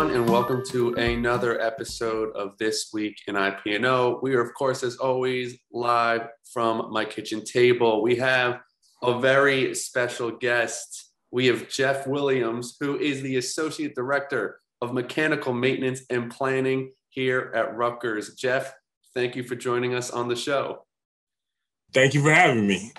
everyone, and welcome to another episode of This Week in IP&O. We are, of course, as always, live from my kitchen table. We have a very special guest. We have Jeff Williams, who is the Associate Director of Mechanical Maintenance and Planning here at Rutgers. Jeff, thank you for joining us on the show. Thank you for having me.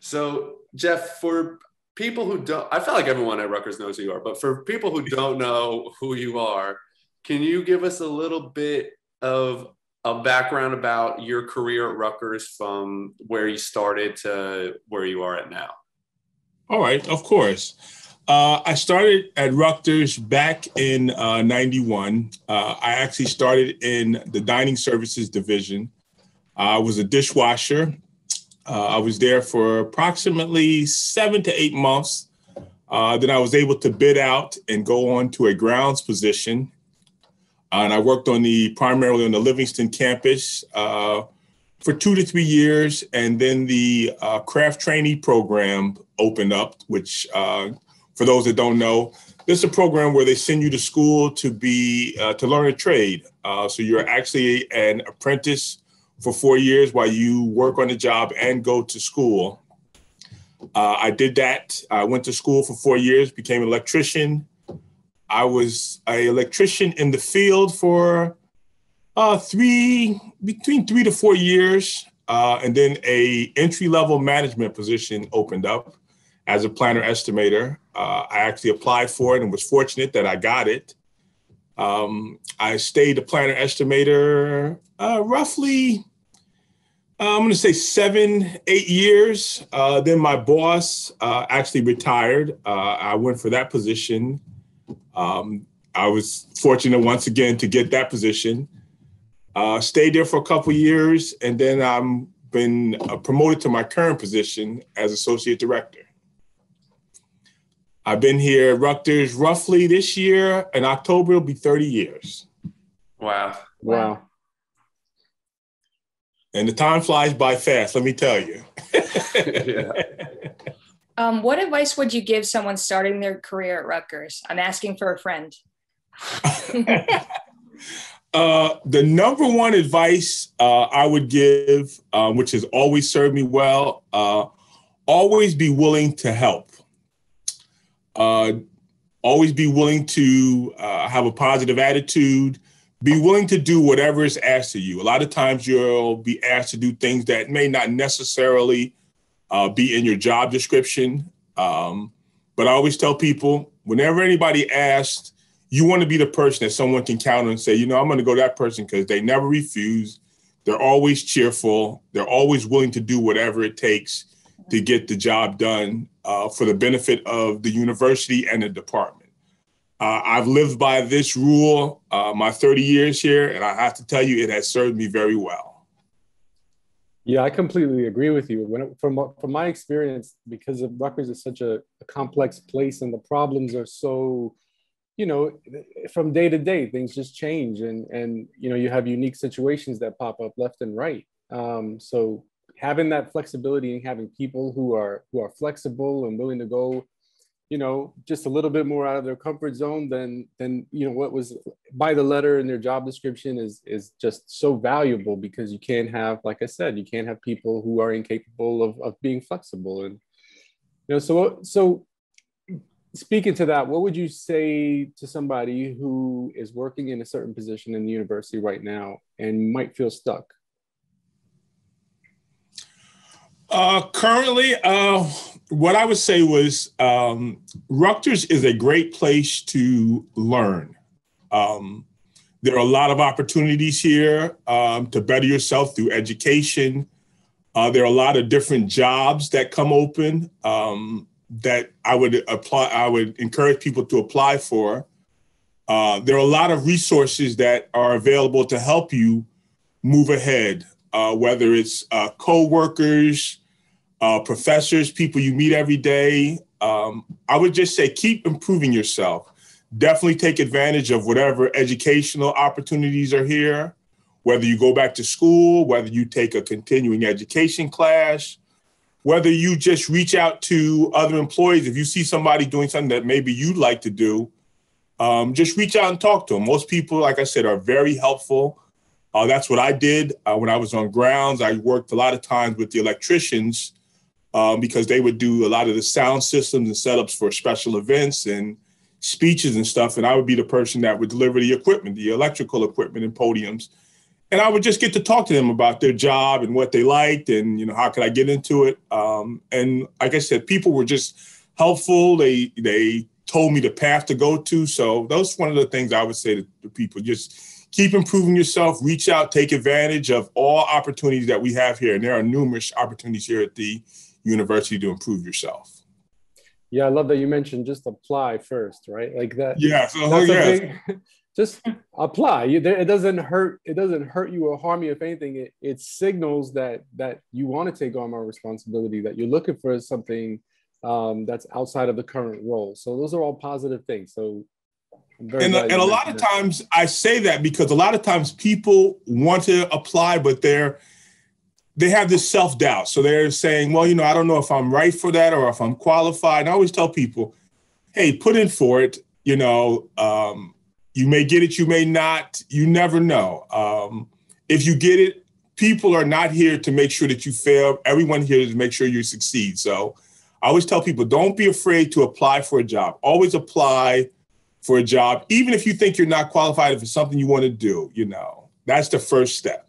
So, Jeff, for people who don't, I feel like everyone at Rutgers knows who you are, but for people who don't know who you are, can you give us a little bit of a background about your career at Rutgers from where you started to where you are at now? All right, of course. Uh, I started at Rutgers back in uh, 91. Uh, I actually started in the dining services division. I was a dishwasher uh, I was there for approximately seven to eight months. Uh, then I was able to bid out and go on to a grounds position. Uh, and I worked on the primarily on the Livingston campus uh, for two to three years. And then the uh, craft trainee program opened up, which uh, for those that don't know, this is a program where they send you to school to be to learn a trade. so you're actually an apprentice for four years while you work on the job and go to school. Uh, I did that. I went to school for four years, became an electrician. I was an electrician in the field for uh, three, between three to four years. Uh, and then a entry level management position opened up as a planner estimator. Uh, I actually applied for it and was fortunate that I got it. Um, I stayed a planner estimator uh, roughly, I'm going to say seven, eight years. Uh, then my boss uh, actually retired. Uh, I went for that position. Um, I was fortunate once again to get that position. Uh, stayed there for a couple years, and then I'm been promoted to my current position as associate director. I've been here at Rutgers roughly this year. In October, it'll be 30 years. Wow. Wow. And the time flies by fast, let me tell you. yeah. Um, what advice would you give someone starting their career at Rutgers? I'm asking for a friend. uh, the number one advice uh, I would give, uh, which has always served me well, uh, always be willing to help. Uh, always be willing to uh, have a positive attitude be willing to do whatever is asked of you. A lot of times you'll be asked to do things that may not necessarily uh, be in your job description. Um, but I always tell people whenever anybody asks, you want to be the person that someone can count on and say, you know, I'm going to go to that person because they never refuse. They're always cheerful. They're always willing to do whatever it takes to get the job done uh, for the benefit of the university and the department. Uh, I've lived by this rule uh, my 30 years here, and I have to tell you, it has served me very well. Yeah, I completely agree with you. When it, from from my experience, because of Rutgers is such a, a complex place, and the problems are so, you know, from day to day, things just change, and and you know, you have unique situations that pop up left and right. Um, so having that flexibility and having people who are who are flexible and willing to go you know just a little bit more out of their comfort zone than than you know what was by the letter in their job description is is just so valuable because you can't have like i said you can't have people who are incapable of, of being flexible. And you know so so speaking to that what would you say to somebody who is working in a certain position in the university right now and might feel stuck uh, currently uh what I would say was um, Rutgers is a great place to learn. Um, there are a lot of opportunities here um, to better yourself through education. Uh, there are a lot of different jobs that come open um, that I would apply. I would encourage people to apply for. Uh, there are a lot of resources that are available to help you move ahead, uh, whether it's uh, co-workers, uh, professors, people you meet every day. Um, I would just say keep improving yourself. Definitely take advantage of whatever educational opportunities are here, whether you go back to school, whether you take a continuing education class, whether you just reach out to other employees. If you see somebody doing something that maybe you'd like to do, um, just reach out and talk to them. Most people, like I said, are very helpful. Uh, that's what I did uh, when I was on grounds. I worked a lot of times with the electricians um, because they would do a lot of the sound systems and setups for special events and speeches and stuff. And I would be the person that would deliver the equipment, the electrical equipment and podiums. And I would just get to talk to them about their job and what they liked and, you know, how could I get into it. Um, and like I said, people were just helpful. They, they told me the path to go to. So that's one of the things I would say to, to people, just keep improving yourself, reach out, take advantage of all opportunities that we have here. And there are numerous opportunities here at the university to improve yourself. Yeah, I love that you mentioned just apply first, right? Like that. Yeah. So, oh, yes. Big, just apply. You, it doesn't hurt. It doesn't hurt you or harm you. If anything, it, it signals that that you want to take on more responsibility. That you're looking for something um, that's outside of the current role. So those are all positive things. So and, and a lot of times I say that because a lot of times people want to apply, but they're they have this self doubt. So they're saying, well, you know, I don't know if I'm right for that or if I'm qualified. And I always tell people, hey, put in for it. You know, um, you may get it, you may not. You never know. Um, if you get it, people are not here to make sure that you fail. Everyone here is to make sure you succeed. So I always tell people, don't be afraid to apply for a job. Always apply for a job, even if you think you're not qualified, if it's something you want to do. You know, that's the first step.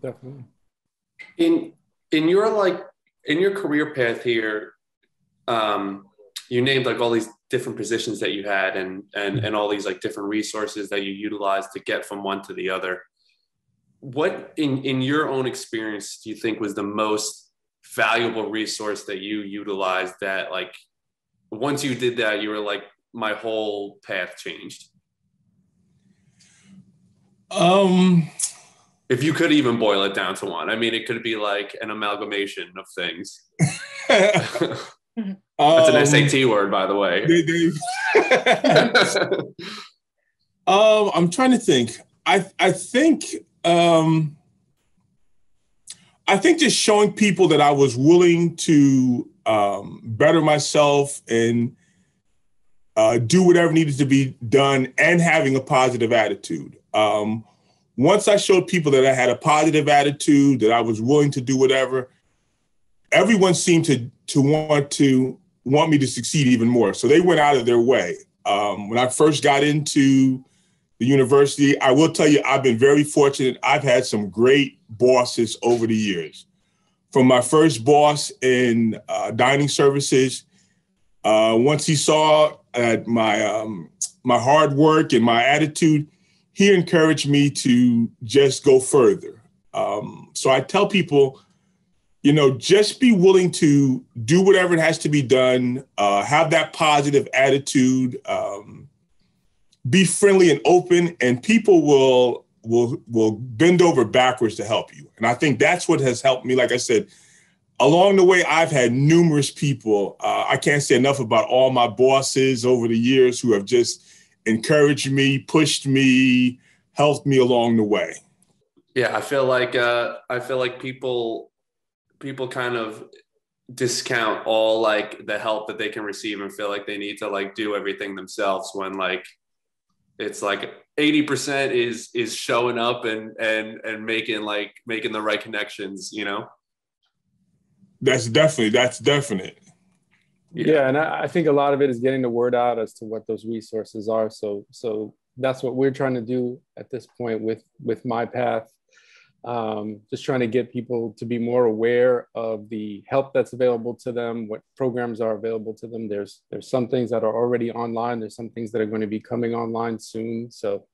Definitely in in your like in your career path here um you named like all these different positions that you had and and and all these like different resources that you utilized to get from one to the other. What in in your own experience do you think was the most valuable resource that you utilized that like once you did that you were like my whole path changed um if you could even boil it down to one. I mean, it could be like an amalgamation of things. That's an um, SAT word, by the way. um, I'm trying to think. I I think um, I think just showing people that I was willing to um, better myself and uh, do whatever needed to be done, and having a positive attitude. Um, once I showed people that I had a positive attitude, that I was willing to do whatever, everyone seemed to to want to want me to succeed even more. So they went out of their way. Um, when I first got into the university, I will tell you, I've been very fortunate. I've had some great bosses over the years. From my first boss in uh, dining services, uh, once he saw uh, my um, my hard work and my attitude, he encouraged me to just go further. Um, so I tell people, you know, just be willing to do whatever it has to be done, uh, have that positive attitude, um, be friendly and open, and people will will will bend over backwards to help you. And I think that's what has helped me. Like I said, along the way, I've had numerous people. Uh, I can't say enough about all my bosses over the years who have just encouraged me, pushed me, helped me along the way. Yeah, I feel like uh, I feel like people people kind of discount all like the help that they can receive and feel like they need to like do everything themselves when like it's like 80% is is showing up and and and making like making the right connections you know that's definitely that's definite yeah, yeah and I, I, think a lot of it is getting the word out as to what those resources are. So so that's what we're trying to do at this point with with myPath. Um, just trying to get people to be more aware of the help that's available to them what programs are available to them. There's there's some things that are already online. There's some things that are going to be coming online soon. So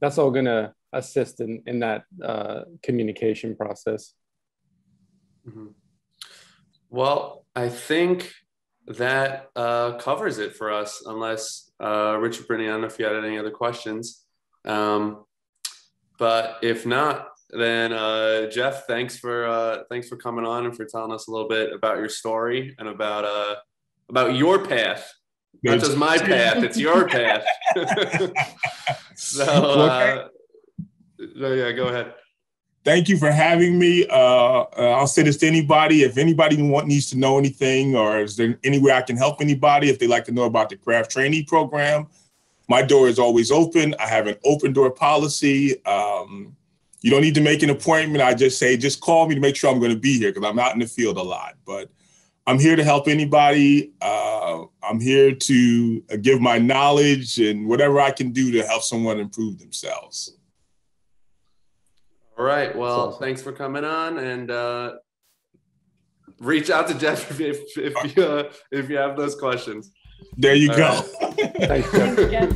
that's all going to assist in in that uh, communication process. Mm-hmm. well i think that uh, covers it for us, unless uh, Richard Brittany, I don't know if you had any other questions. Um, but if not, then uh, Jeff, thanks for uh, thanks for coming on and for telling us a little bit about your story and about uh, about your path. Not just my path; it's your path. so, uh, so yeah, go ahead thank you for having me. Uh, uh, I'll say this to anybody: if anybody want, needs to know anything, or is there any way I can help anybody, if they like to know about the craft trainee program, my door is always open. I have an open door policy. Um, you don't need to make an appointment. I just say, just call me to make sure I'm going to be here because I'm out in the field a lot. But I'm here to help anybody. Uh, I'm here to give my knowledge and whatever I can do to help someone improve themselves. All right. Well, awesome. thanks for coming on and uh, reach out to Jeff if, if, you, uh, if you have those questions. There you All go. Right. Thanks, Jeff.